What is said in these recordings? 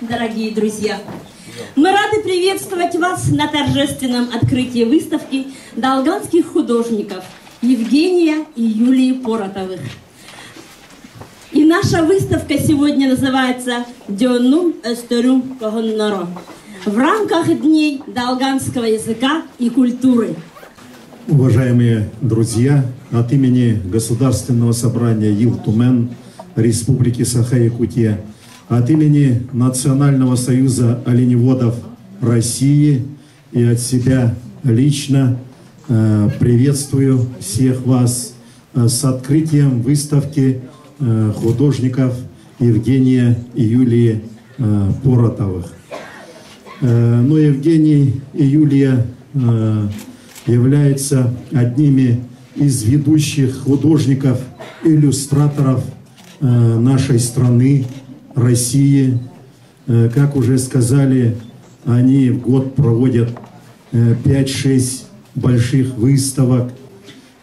дорогие друзья! Мы рады приветствовать вас на торжественном открытии выставки долганских художников Евгения и Юлии Поротовых. И наша выставка сегодня называется «Дённум эстерум когонноро» в рамках Дней долганского языка и культуры. Уважаемые друзья, от имени Государственного собрания Юлтумен Республики Саха-Якутия, от имени Национального союза оленеводов России и от себя лично э, приветствую всех вас э, с открытием выставки э, художников Евгения и Юлии э, Поротовых. Э, но Евгений и Юлия являются одними из ведущих художников, иллюстраторов нашей страны, России. Э, Как уже сказали, они в год проводят э, 5-6 больших выставок.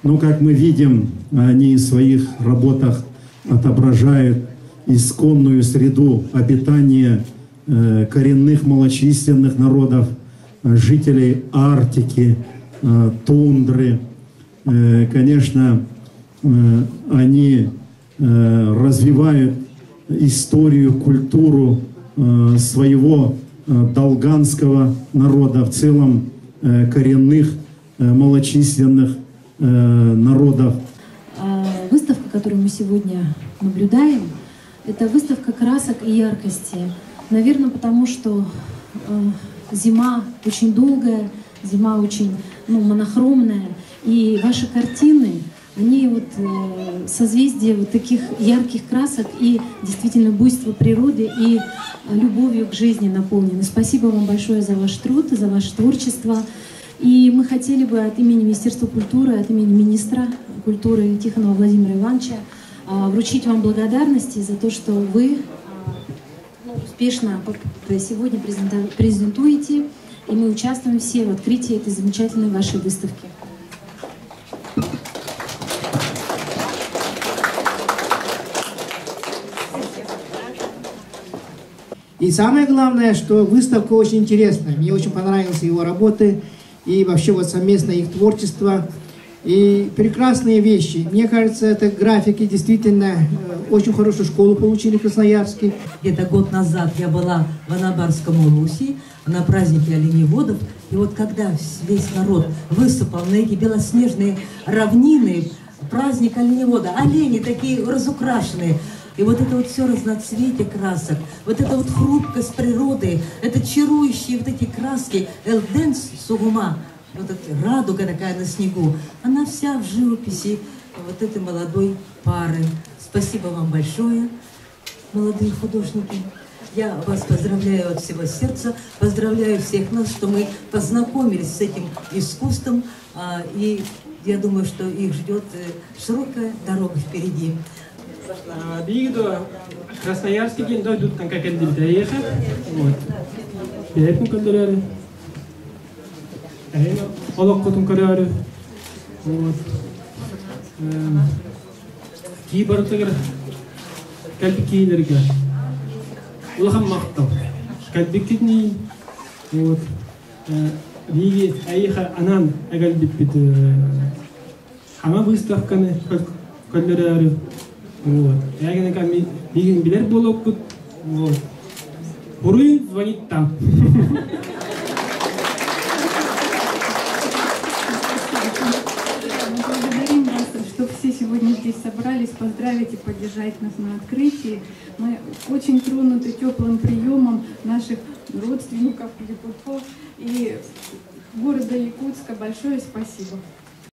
Но, как мы видим, они в своих работах отображают исконную среду обитания э, коренных малочисленных народов, э, жителей Арктики, э, тундры. Э, Конечно, э, они э, развивают историю, культуру э, своего э, долганского народа, в целом э, коренных малочисленных народов. А, Выставка, которую мы сегодня наблюдаем, это выставка красок и яркости. Наверное, потому что зима очень долгая, зима очень ну, монохромная, и ваши картины, они вот э, созвездие вот таких ярких красок и действительно буйства природы и любовью к жизни наполнены. Спасибо вам большое за ваш труд, за ваше творчество. И мы хотели бы от имени Министерства культуры, от имени министра культуры Тихонова Владимира Ивановича а, вручить вам благодарности за то, что вы ну, успешно сегодня презентуете, и мы участвуем все в открытии этой замечательной вашей выставки. И самое главное, что выставка очень интересная. Мне очень понравились его работы и вообще вот совместное их творчество. И прекрасные вещи. Мне кажется, это графики действительно э, очень хорошую школу получили в Красноярске. Где-то год назад я была в Анабарском Улусе на празднике оленеводов. И вот когда весь народ высыпал на эти белоснежные равнины, праздник оленевода, олени такие разукрашенные, и вот это вот все разноцветие красок, вот эта вот хрупкость природы, это чарующие вот эти краски, элденс сугума, вот эта радуга такая на снегу, она вся в живописи вот этой молодой пары. Спасибо вам большое, молодые художники. Я вас поздравляю от всего сердца, поздравляю всех нас, что мы познакомились с этим искусством, а, и я думаю, что их ждет э, широкая дорога впереди. Дейді до Красноярске дойдут там как один доехать. Вот. Беретін көндірері. Әйін олық құтын көрері. Вот. Кейбір тұғыр кәлбік кейлерге. Улыған мақтау. Кәлбік кетінейін. Вот. Виги, әйіға анан әгәлбіп. Э, хама выставканы. Вот. Ягина ками бигин билер болокут. Вот. Уруин звонит там. Благодарим вас, что все сегодня здесь собрались поздравить и поддержать нас на открытии. Мы очень тронуты теплым приемом наших родственников, якутов и города Якутска. Большое спасибо.